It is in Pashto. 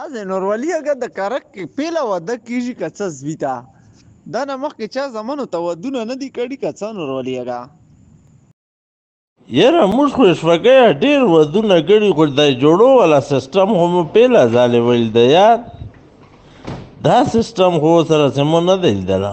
از نوروالی اگر د کرک پیلا وده کیږي که څه زویتا دا نه مخکې چا زمونو ته ودونه نه دي کړي که څه نوروالی اګه یاره موږ خو شپږی ډېر ودونه کړي خو د جوړو والا سیستم خو مو پیلا ځالې ویل دی یار دا سیستم خو سره سمو نه دی لیدلی